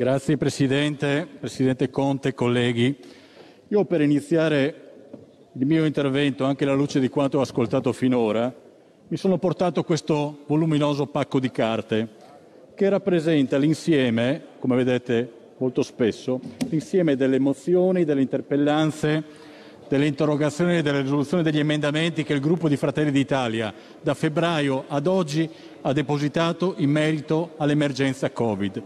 Grazie Presidente, Presidente Conte, colleghi. Io per iniziare il mio intervento, anche alla luce di quanto ho ascoltato finora, mi sono portato questo voluminoso pacco di carte che rappresenta l'insieme, come vedete molto spesso, l'insieme delle mozioni, delle interpellanze, delle interrogazioni e delle risoluzioni degli emendamenti che il gruppo di Fratelli d'Italia da febbraio ad oggi ha depositato in merito all'emergenza Covid.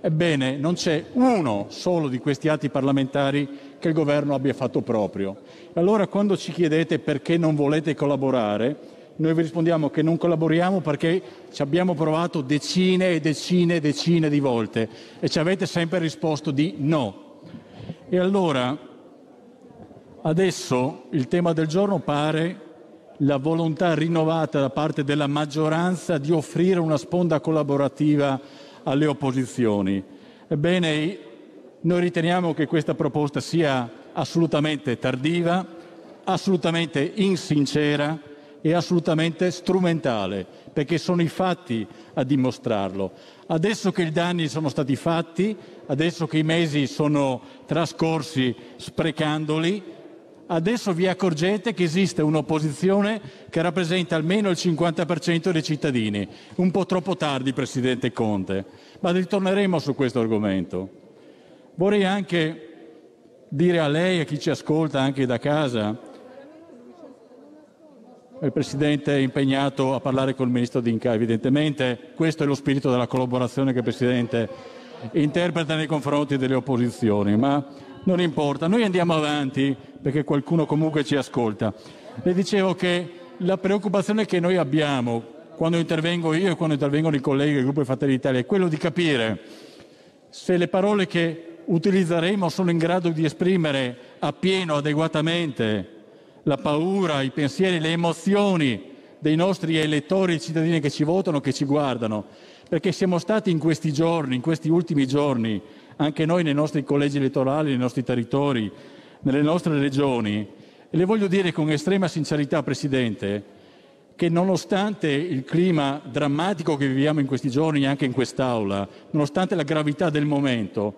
Ebbene, non c'è uno solo di questi atti parlamentari che il governo abbia fatto proprio. Allora, quando ci chiedete perché non volete collaborare, noi vi rispondiamo che non collaboriamo perché ci abbiamo provato decine e decine e decine di volte e ci avete sempre risposto di no. E allora, adesso il tema del giorno pare la volontà rinnovata da parte della maggioranza di offrire una sponda collaborativa alle opposizioni. Ebbene, noi riteniamo che questa proposta sia assolutamente tardiva, assolutamente insincera e assolutamente strumentale, perché sono i fatti a dimostrarlo. Adesso che i danni sono stati fatti, adesso che i mesi sono trascorsi sprecandoli, adesso vi accorgete che esiste un'opposizione che rappresenta almeno il 50% dei cittadini. Un po' troppo tardi, Presidente Conte, ma ritorneremo su questo argomento. Vorrei anche dire a lei e a chi ci ascolta anche da casa il Presidente è impegnato a parlare con il Ministro D'Inca, evidentemente questo è lo spirito della collaborazione che il Presidente interpreta nei confronti delle opposizioni, ma non importa, noi andiamo avanti perché qualcuno comunque ci ascolta. Le dicevo che la preoccupazione che noi abbiamo quando intervengo io e quando intervengono i colleghi del gruppo Fratelli d'Italia è quello di capire se le parole che utilizzeremo sono in grado di esprimere appieno, adeguatamente la paura, i pensieri, le emozioni dei nostri elettori e cittadini che ci votano, che ci guardano, perché siamo stati in questi giorni, in questi ultimi giorni, anche noi nei nostri collegi elettorali, nei nostri territori, nelle nostre regioni, e le voglio dire con estrema sincerità, Presidente, che nonostante il clima drammatico che viviamo in questi giorni anche in quest'Aula, nonostante la gravità del momento,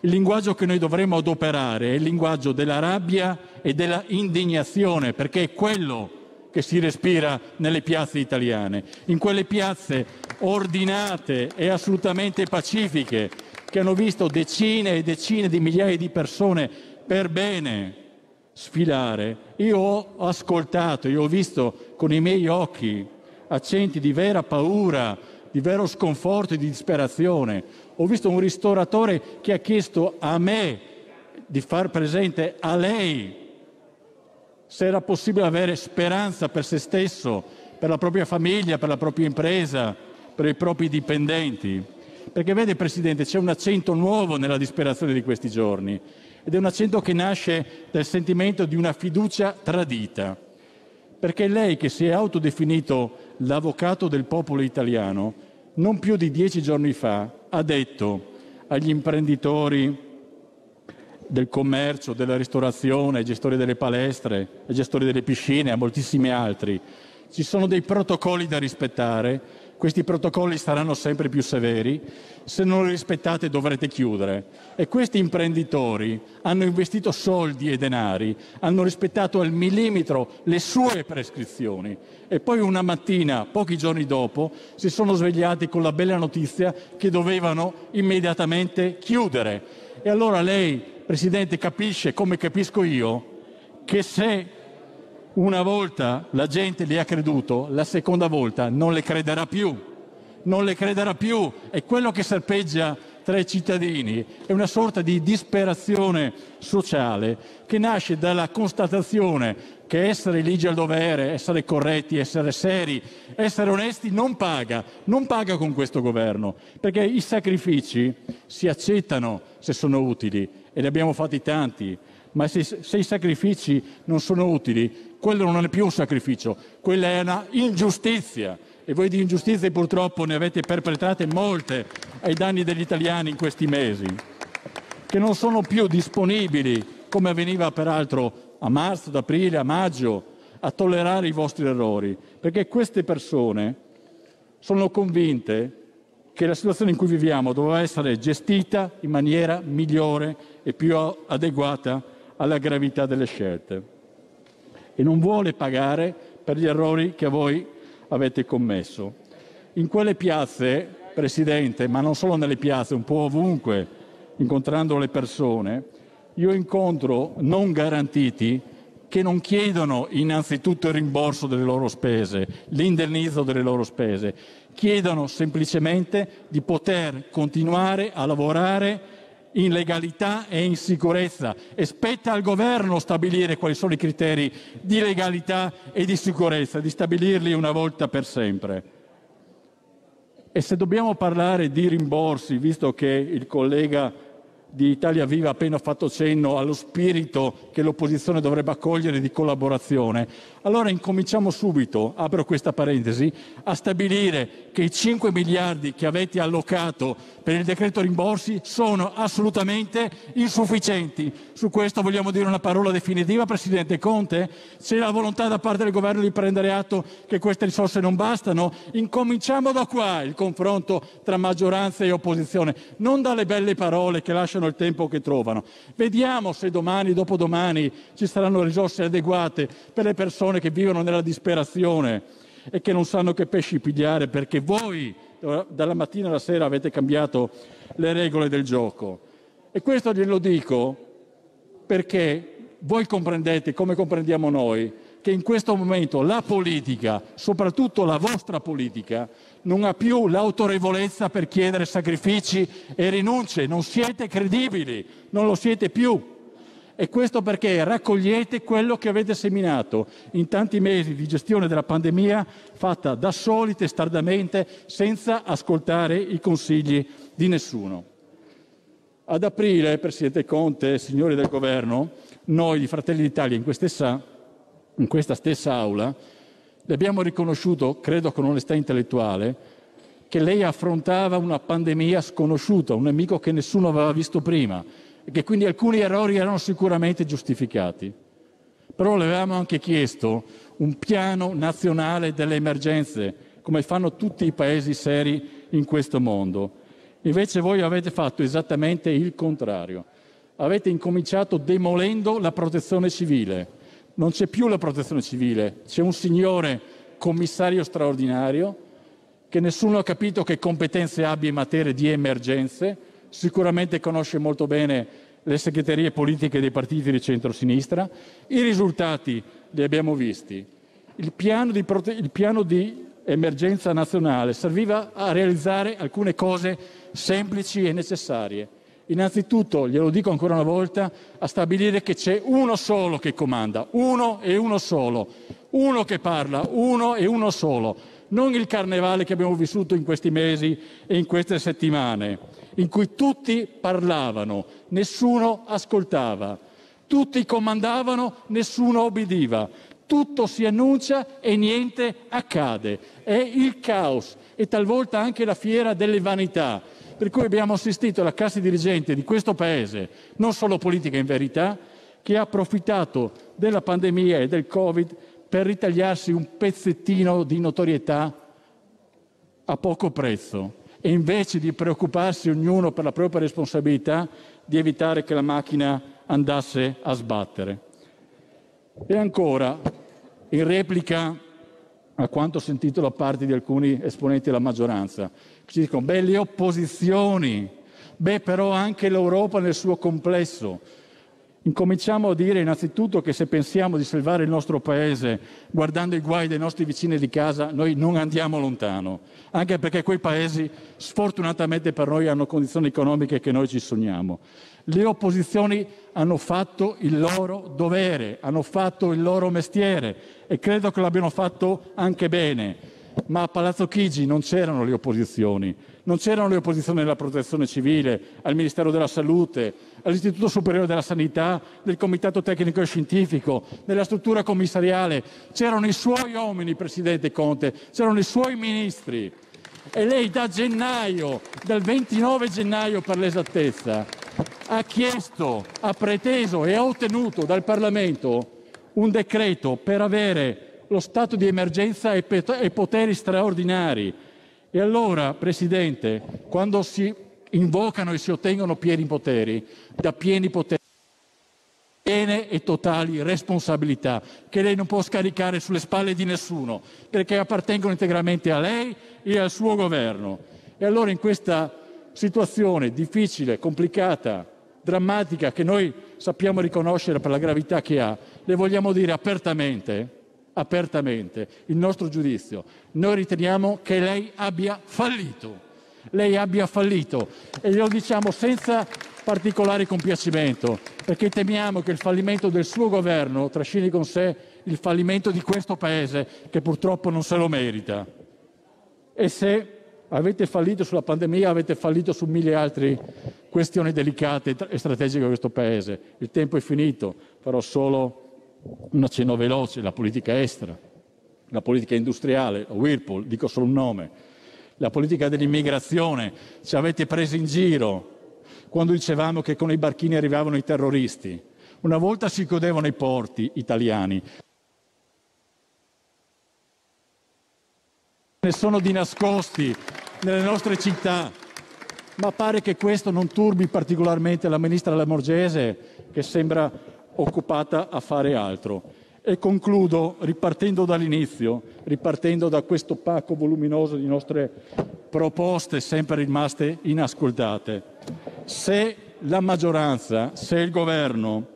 il linguaggio che noi dovremmo adoperare è il linguaggio della rabbia e della indignazione, perché è quello che si respira nelle piazze italiane, in quelle piazze ordinate e assolutamente pacifiche che hanno visto decine e decine di migliaia di persone per bene sfilare. Io ho ascoltato, io ho visto con i miei occhi accenti di vera paura, di vero sconforto e di disperazione. Ho visto un ristoratore che ha chiesto a me di far presente a lei se era possibile avere speranza per se stesso, per la propria famiglia, per la propria impresa, per i propri dipendenti. Perché vede, Presidente, c'è un accento nuovo nella disperazione di questi giorni ed è un accento che nasce dal sentimento di una fiducia tradita. Perché lei che si è autodefinito l'avvocato del popolo italiano, non più di dieci giorni fa ha detto agli imprenditori del commercio, della ristorazione, ai gestori delle palestre, ai gestori delle piscine, a moltissimi altri, ci sono dei protocolli da rispettare, questi protocolli saranno sempre più severi, se non li rispettate dovrete chiudere. E questi imprenditori hanno investito soldi e denari, hanno rispettato al millimetro le sue prescrizioni e poi una mattina, pochi giorni dopo, si sono svegliati con la bella notizia che dovevano immediatamente chiudere. E allora lei, Presidente, capisce, come capisco io, che se una volta la gente le ha creduto, la seconda volta non le crederà più. Non le crederà più. E quello che serpeggia tra i cittadini è una sorta di disperazione sociale che nasce dalla constatazione che essere ligi al dovere, essere corretti, essere seri, essere onesti non paga, non paga con questo governo, perché i sacrifici si accettano se sono utili e ne abbiamo fatti tanti, ma se, se i sacrifici non sono utili quello non è più un sacrificio, quella è una ingiustizia. E voi di ingiustizie purtroppo ne avete perpetrate molte ai danni degli italiani in questi mesi, che non sono più disponibili, come avveniva peraltro a marzo, ad aprile, a maggio, a tollerare i vostri errori, perché queste persone sono convinte che la situazione in cui viviamo doveva essere gestita in maniera migliore e più adeguata alla gravità delle scelte e non vuole pagare per gli errori che voi avete commesso. In quelle piazze, Presidente, ma non solo nelle piazze, un po' ovunque, incontrando le persone, io incontro non garantiti che non chiedono innanzitutto il rimborso delle loro spese, l'indennizzo delle loro spese, chiedono semplicemente di poter continuare a lavorare in legalità e in sicurezza e spetta al governo stabilire quali sono i criteri di legalità e di sicurezza, di stabilirli una volta per sempre. E se dobbiamo parlare di rimborsi, visto che il collega di Italia Viva ha appena fatto cenno allo spirito che l'opposizione dovrebbe accogliere di collaborazione, allora incominciamo subito, apro questa parentesi, a stabilire che i 5 miliardi che avete allocato per il decreto rimborsi sono assolutamente insufficienti. Su questo vogliamo dire una parola definitiva, Presidente Conte? C'è la volontà da parte del Governo di prendere atto che queste risorse non bastano? Incominciamo da qua il confronto tra maggioranza e opposizione, non dalle belle parole che lasciano il tempo che trovano. Vediamo se domani, dopodomani ci saranno risorse adeguate per le persone che vivono nella disperazione e che non sanno che pesci pigliare perché voi dalla mattina alla sera avete cambiato le regole del gioco. E questo glielo dico perché voi comprendete, come comprendiamo noi, che in questo momento la politica, soprattutto la vostra politica, non ha più l'autorevolezza per chiedere sacrifici e rinunce, non siete credibili, non lo siete più. E questo perché raccogliete quello che avete seminato in tanti mesi di gestione della pandemia fatta da soli, testardamente, senza ascoltare i consigli di nessuno. Ad aprile, Presidente Conte, signori del Governo, noi di Fratelli d'Italia in, in questa stessa Aula le abbiamo riconosciuto, credo con onestà intellettuale, che lei affrontava una pandemia sconosciuta, un nemico che nessuno aveva visto prima e che quindi alcuni errori erano sicuramente giustificati. Però le avevamo anche chiesto un piano nazionale delle emergenze, come fanno tutti i paesi seri in questo mondo. Invece voi avete fatto esattamente il contrario. Avete incominciato demolendo la protezione civile. Non c'è più la protezione civile, c'è un signore commissario straordinario che nessuno ha capito che competenze abbia in materia di emergenze, sicuramente conosce molto bene le segreterie politiche dei partiti di centrosinistra, i risultati li abbiamo visti. Il piano di, prote- il piano di emergenza nazionale serviva a realizzare alcune cose semplici e necessarie. Innanzitutto, glielo dico ancora una volta, a stabilire che c'è uno solo che comanda, uno e uno solo, uno che parla, uno e uno solo, non il carnevale che abbiamo vissuto in questi mesi e in queste settimane in cui tutti parlavano, nessuno ascoltava, tutti comandavano, nessuno obbediva, tutto si annuncia e niente accade. È il caos e talvolta anche la fiera delle vanità, per cui abbiamo assistito alla classe dirigente di questo Paese, non solo politica in verità, che ha approfittato della pandemia e del Covid per ritagliarsi un pezzettino di notorietà a poco prezzo e invece di preoccuparsi ognuno per la propria responsabilità di evitare che la macchina andasse a sbattere. E ancora, in replica a quanto sentito da parte di alcuni esponenti della maggioranza, ci dicono, beh, le opposizioni, beh, però anche l'Europa nel suo complesso. Incominciamo a dire innanzitutto che se pensiamo di salvare il nostro paese guardando i guai dei nostri vicini di casa, noi non andiamo lontano, anche perché quei paesi sfortunatamente per noi hanno condizioni economiche che noi ci sogniamo. Le opposizioni hanno fatto il loro dovere, hanno fatto il loro mestiere e credo che l'abbiano fatto anche bene ma a Palazzo Chigi non c'erano le opposizioni, non c'erano le opposizioni nella protezione civile, al Ministero della Salute, all'Istituto Superiore della Sanità, del Comitato Tecnico e Scientifico, nella struttura commissariale. C'erano i suoi uomini, Presidente Conte, c'erano i suoi ministri. E lei da gennaio, dal 29 gennaio per l'esattezza, ha chiesto, ha preteso e ha ottenuto dal Parlamento un decreto per avere lo stato di emergenza e poteri straordinari E allora, Presidente, quando si invocano e si ottengono pieni poteri, da pieni poteri piene e totali responsabilità che lei non può scaricare sulle spalle di nessuno, perché appartengono integralmente a lei e al suo governo. E allora in questa situazione difficile, complicata, drammatica, che noi sappiamo riconoscere per la gravità che ha, le vogliamo dire apertamente, apertamente il nostro giudizio. Noi riteniamo che lei abbia fallito. Lei abbia fallito e glielo diciamo senza particolare compiacimento, perché temiamo che il fallimento del suo governo trascini con sé il fallimento di questo Paese, che purtroppo non se lo merita. E se avete fallito sulla pandemia, avete fallito su mille altre questioni delicate e strategiche di questo Paese. Il tempo è finito, farò solo un accenno veloce, la politica estera, la politica industriale, Whirlpool, dico solo un nome, la politica dell'immigrazione, ci avete preso in giro, quando dicevamo che con i barchini arrivavano i terroristi. Una volta si chiudevano i porti italiani. Ne sono di nascosti nelle nostre città, ma pare che questo non turbi particolarmente la ministra Lamorgese, che sembra occupata a fare altro. E concludo ripartendo dall'inizio, ripartendo da questo pacco voluminoso di nostre proposte sempre rimaste inascoltate. Se la maggioranza, se il governo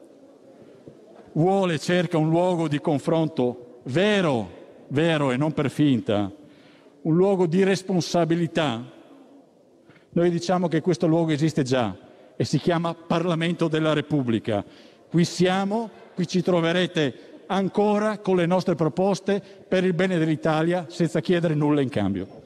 vuole, cerca un luogo di confronto vero, vero e non per finta, un luogo di responsabilità, noi diciamo che questo luogo esiste già e si chiama Parlamento della Repubblica. Qui siamo, qui ci troverete ancora con le nostre proposte per il bene dell'Italia senza chiedere nulla in cambio.